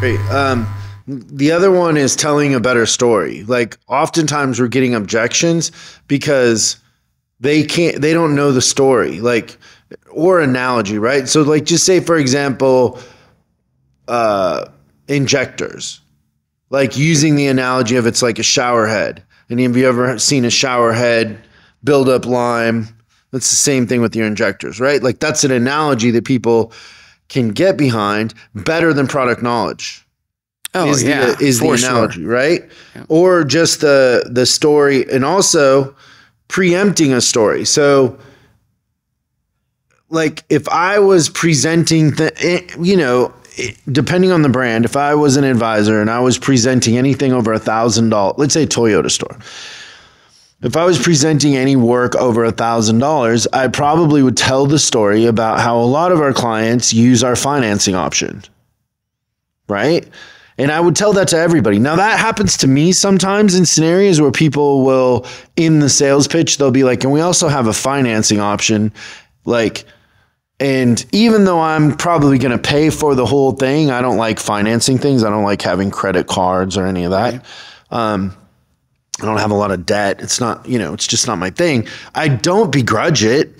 Great. Um, the other one is telling a better story. Like oftentimes we're getting objections because they can't they don't know the story. Like or analogy, right? So like just say for example uh injectors. Like using the analogy of it's like a shower head. Any of you ever seen a shower head build up lime? That's the same thing with your injectors, right? Like that's an analogy that people can get behind better than product knowledge Oh is yeah, the is the for sure. analogy, right? Yeah. Or just the the story, and also preempting a story. So, like, if I was presenting, the, eh, you know, depending on the brand, if I was an advisor and I was presenting anything over a thousand dollars, let's say Toyota store. If I was presenting any work over a thousand dollars, I probably would tell the story about how a lot of our clients use our financing option right? And I would tell that to everybody. Now that happens to me sometimes in scenarios where people will in the sales pitch they'll be like, "And we also have a financing option." Like and even though I'm probably going to pay for the whole thing, I don't like financing things. I don't like having credit cards or any of that. Um, I don't have a lot of debt. It's not, you know, it's just not my thing. I don't begrudge it.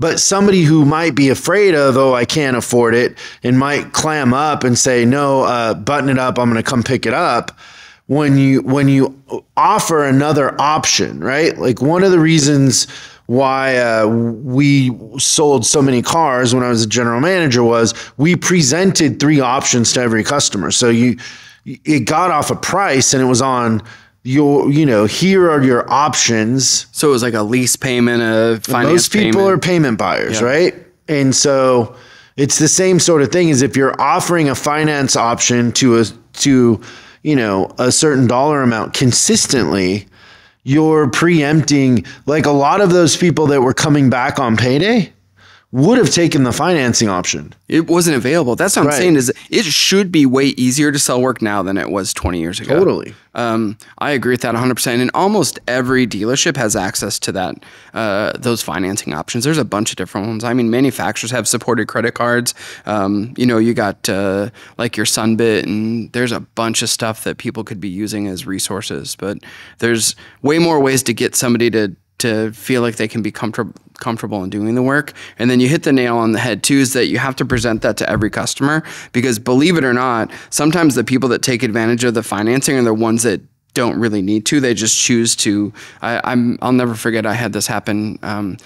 But somebody who might be afraid of, oh, I can't afford it, and might clam up and say, no, uh, button it up. I'm going to come pick it up. When you when you offer another option, right? Like one of the reasons why uh, we sold so many cars when I was a general manager was we presented three options to every customer. So you it got off a price and it was on your you know here are your options So it was like a lease payment, a finance most people payment. are payment buyers, right? And so it's the same sort of thing as if you're offering a finance option to a to you know a certain dollar amount consistently, you're preempting like a lot of those people that were coming back on payday would have taken the financing option. It wasn't available. That's what I'm saying. Is it should be way easier to sell work now than it was 20 years ago. Totally. Um, I agree with that 100. percent And almost every dealership has access to that uh, those financing options. There's a bunch of different ones. I mean, manufacturers have supported credit cards. Um, you know, you got uh, like your Sunbit, and there's a bunch of stuff that people could be using as resources. But there's way more ways to get somebody to to feel like they can be comfortable comfortable in doing the work. And then you hit the nail on the head too is that you have to present that to every customer because believe it or not, sometimes the people that take advantage of the financing are the ones that don't really need to. They just choose to. I, I'm. I'll never forget. I had this happen um,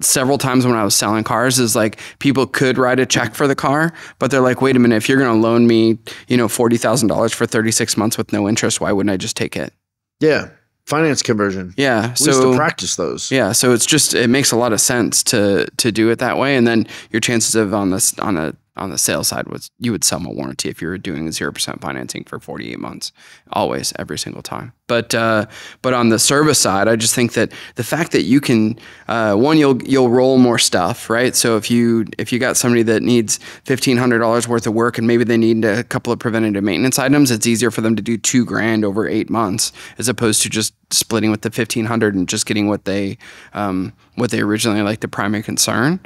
several times when I was selling cars. Is like people could write a check for the car, but they're like, "Wait a minute! If you're going to loan me, you know, forty thousand dollars for 36 months with no interest, why wouldn't I just take it?" Yeah, finance conversion. Yeah. we so to practice those. yeah, so it's just it makes a lot of sense to to do it that way, and then your chances of on this on a on the sales side was you would sell a warranty if you were doing zero percent financing for forty eight months, always every single time. But uh, but on the service side, I just think that the fact that you can uh, one you'll you'll roll more stuff, right? So if you if you got somebody that needs fifteen hundred dollars worth of work and maybe they need a couple of preventative maintenance items, it's easier for them to do two grand over eight months as opposed to just splitting with the fifteen hundred and just getting what they um, what they originally like the primary concern.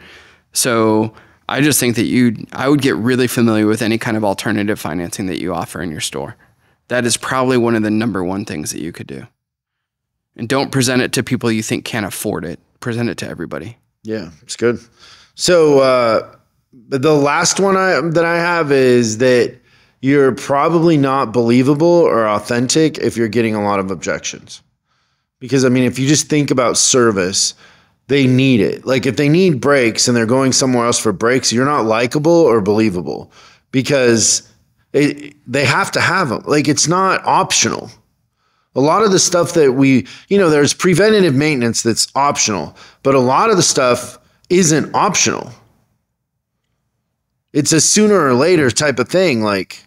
So I just think that you I would get really familiar with any kind of alternative financing that you offer in your store. That is probably one of the number one things that you could do. And don't present it to people you think can't afford it. Present it to everybody. Yeah, it's good. So uh, the last one I, that I have is that you're probably not believable or authentic if you're getting a lot of objections. Because I mean, if you just think about service, they need it. Like if they need brakes and they're going somewhere else for brakes, you're not likable or believable because it, they have to have them. Like it's not optional. A lot of the stuff that we, you know, there's preventative maintenance that's optional, but a lot of the stuff isn't optional. It's a sooner or later type of thing. Like,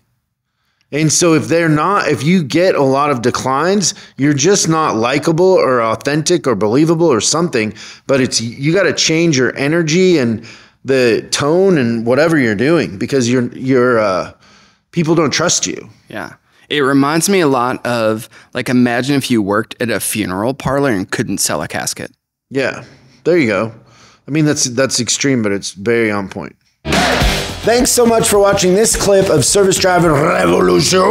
and so if they're not, if you get a lot of declines, you're just not likable or authentic or believable or something. But it's, you got to change your energy and the tone and whatever you're doing because you're, you're, uh, people don't trust you. Yeah. It reminds me a lot of like imagine if you worked at a funeral parlor and couldn't sell a casket. Yeah. There you go. I mean, that's, that's extreme, but it's very on point. Thanks so much for watching this clip of Service Drive Revolution.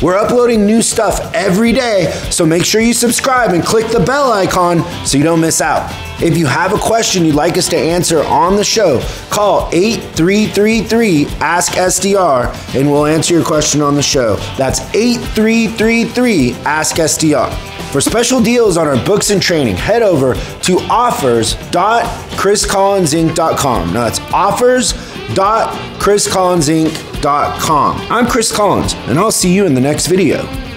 We're uploading new stuff every day, so make sure you subscribe and click the bell icon so you don't miss out. If you have a question you'd like us to answer on the show, call 8333 Ask SDR and we'll answer your question on the show. That's 8333 Ask SDR. For special deals on our books and training, head over to offers.chriscollinsinc.com. Now that's offers.chriscollinsinc.com. I'm Chris Collins, and I'll see you in the next video.